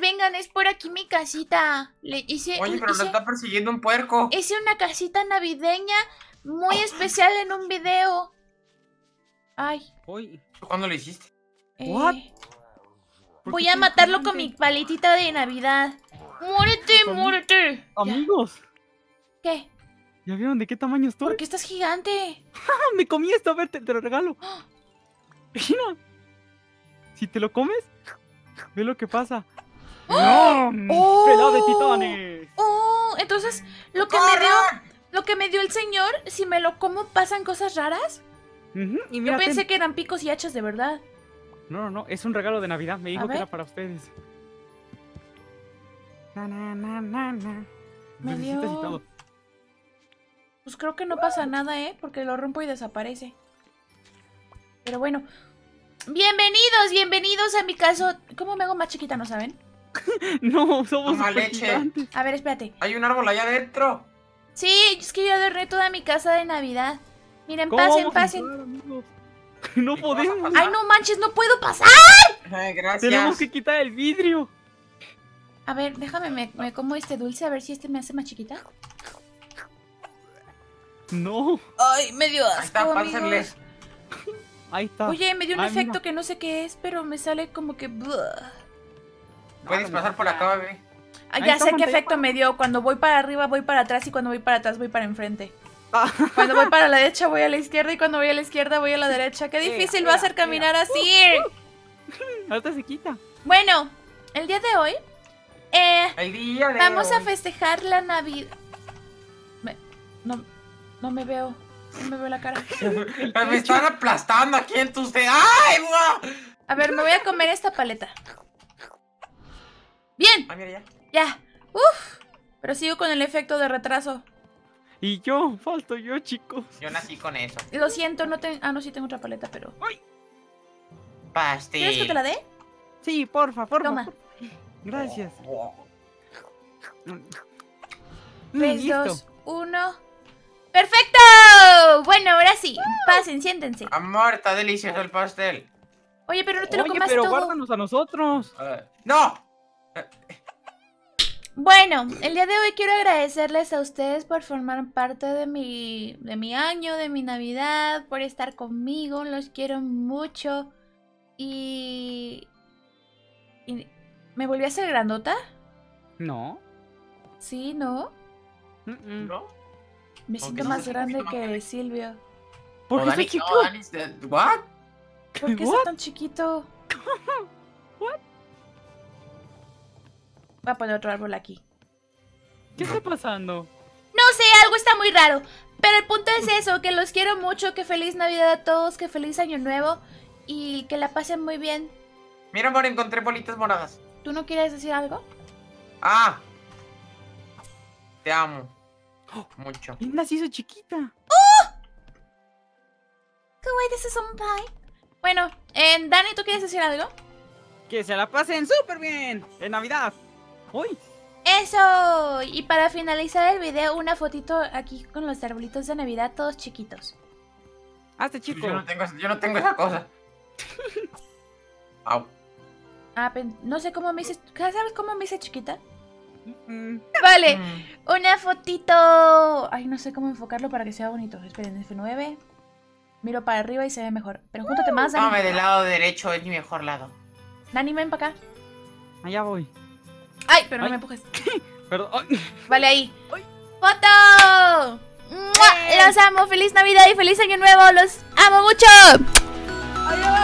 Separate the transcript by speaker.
Speaker 1: vengan, es por aquí mi casita. Le hice,
Speaker 2: Oye, pero
Speaker 1: hice,
Speaker 2: está persiguiendo un puerco.
Speaker 1: hice una casita navideña muy especial en un video. Ay.
Speaker 3: Uy,
Speaker 2: ¿Cuándo lo hiciste?
Speaker 1: eh, Voy a matarlo con mi paletita de Navidad. ¡Muérete, muérete! Ya.
Speaker 3: Amigos,
Speaker 1: ¿Qué?
Speaker 3: ¿ya vieron de qué tamaño estoy?
Speaker 1: ¿Por qué estás gigante?
Speaker 3: ¡Ah, me comí esto! A ver, te, te lo regalo. Mira. Si te lo comes, ve lo que pasa. ¡No!
Speaker 1: ¡Oh!
Speaker 3: ¡Pelado de titanes!
Speaker 1: Oh, entonces lo que me dio, lo que me dio el señor, si me lo como pasan cosas raras.
Speaker 3: Y
Speaker 1: Yo
Speaker 3: ten.
Speaker 1: pensé que eran picos y hachas de verdad.
Speaker 3: No, no, no, es un regalo de Navidad. Me dijo que era para ustedes. Na, na, na, na, na.
Speaker 1: Me dio-. Pues creo que no pasa nada, ¿eh? Porque lo rompo y desaparece. Pero bueno. Bienvenidos, bienvenidos a mi caso. ¿Cómo me hago más chiquita, no saben?
Speaker 3: No, somos
Speaker 2: Toma leche.
Speaker 1: A ver, espérate.
Speaker 2: Hay un árbol allá adentro.
Speaker 1: Sí, es que yo adorné toda mi casa de Navidad. Miren,
Speaker 3: ¿Cómo
Speaker 1: pasen,
Speaker 3: vamos a
Speaker 1: pasen.
Speaker 3: entrar, amigos? No podemos.
Speaker 1: Ay, no manches, no puedo pasar.
Speaker 2: Ay,
Speaker 3: Tenemos
Speaker 2: gracias.
Speaker 3: que quitar el vidrio.
Speaker 1: A ver, déjame, me, me como este dulce a ver si este me hace más chiquita.
Speaker 3: No,
Speaker 1: Ay, me dio
Speaker 2: Ahí está,
Speaker 1: asco,
Speaker 2: pásenle.
Speaker 1: amigos.
Speaker 3: ahí está.
Speaker 1: Oye, me dio un
Speaker 3: Ay,
Speaker 1: efecto
Speaker 3: mira.
Speaker 1: que no sé qué es, pero me sale como que...
Speaker 2: Puedes pasar por acá, bebé.
Speaker 1: Ah, ya sé qué efecto me dio. Cuando voy para arriba voy para atrás y cuando voy para atrás voy para enfrente.
Speaker 3: Ah.
Speaker 1: Cuando voy para la derecha voy a la izquierda y cuando voy a la izquierda voy a la derecha. Qué difícil va a ser caminar así.
Speaker 3: Ahorita se quita.
Speaker 1: Bueno, el día de hoy eh,
Speaker 2: El día de
Speaker 1: vamos a festejar la Navidad. Me- no, no me veo. No me veo la cara.
Speaker 2: Me están aplastando aquí en tus dedos. ¡Ay, guau!
Speaker 1: A ver, me voy a comer esta paleta. Bien,
Speaker 2: Ah, mira ya.
Speaker 1: ya. Uf. Pero sigo con el efecto de retraso.
Speaker 3: Y yo, falto yo, chicos.
Speaker 2: Yo nací con eso.
Speaker 1: Lo siento, no tengo... Ah, no, sí tengo otra paleta, pero...
Speaker 2: Pastel.
Speaker 1: ¿Quieres que te la dé?
Speaker 3: Sí, porfa, porfa.
Speaker 1: Toma.
Speaker 3: Gracias. Mm,
Speaker 1: 3,
Speaker 3: listo.
Speaker 1: 2, 1. ¡Perfecto! Bueno, ahora sí. Pasen, siéntense.
Speaker 2: Amor, está delicioso el pastel.
Speaker 1: Oye, pero no te lo
Speaker 3: Oye,
Speaker 1: comas
Speaker 3: pero
Speaker 1: todo.
Speaker 3: guárdanos a nosotros.
Speaker 2: ¡No!
Speaker 1: Bueno, el día de hoy quiero agradecerles a ustedes por formar parte de mi, de mi año, de mi Navidad, por estar conmigo. Los quiero mucho. Y... y- ¿Me volví a hacer grandota?
Speaker 3: No.
Speaker 1: Sí, ¿no?
Speaker 2: ¿No?
Speaker 1: Me siento
Speaker 2: no
Speaker 1: más grande que. Silvio.
Speaker 3: ¿Por qué soy chico?
Speaker 2: ¿What?
Speaker 1: ¿Por qué está tan chiquito?
Speaker 3: What?
Speaker 1: Voy a poner otro árbol aquí.
Speaker 3: ¿Qué está pasando?
Speaker 1: No sé, algo está muy raro. Pero el punto es eso, que los quiero mucho, que feliz Navidad a todos, que feliz Año Nuevo y que la pasen muy bien.
Speaker 2: Mira, amor, encontré bolitas moradas.
Speaker 1: ¿Tú no quieres decir algo?
Speaker 2: Ah. Te amo. Mucho.
Speaker 3: Linda se hizo chiquita.
Speaker 1: This is un pie. Bueno, eh, Dani, ¿tú quieres decir algo?
Speaker 3: Que se la pasen súper bien. En Navidad. Uy.
Speaker 1: Eso. Y para finalizar el video, una fotito aquí con los arbolitos de Navidad, todos chiquitos.
Speaker 3: Hazte chico.
Speaker 2: Yo no tengo, yo no tengo esa cosa. Au.
Speaker 1: Ah, no sé cómo me hice... ¿Sabes cómo me hice chiquita?
Speaker 3: Mm,
Speaker 1: Vale,
Speaker 2: Mm.
Speaker 1: una fotito. Ay, no sé cómo enfocarlo para que sea bonito. Esperen, F9. Miro para arriba y se ve mejor. Pero júntate más, Dani.
Speaker 2: Tómame del lado derecho, es mi mejor lado.
Speaker 1: Dani, ven para acá.
Speaker 3: allá voy.
Speaker 1: Ay, pero no
Speaker 3: Ay.
Speaker 1: me empujes.
Speaker 3: Perdón. Ay.
Speaker 1: Vale, ahí.
Speaker 3: Ay.
Speaker 1: ¡Foto! ¡Mua! Los amo. Feliz Navidad y feliz Año Nuevo. Los amo mucho.
Speaker 3: Adiós.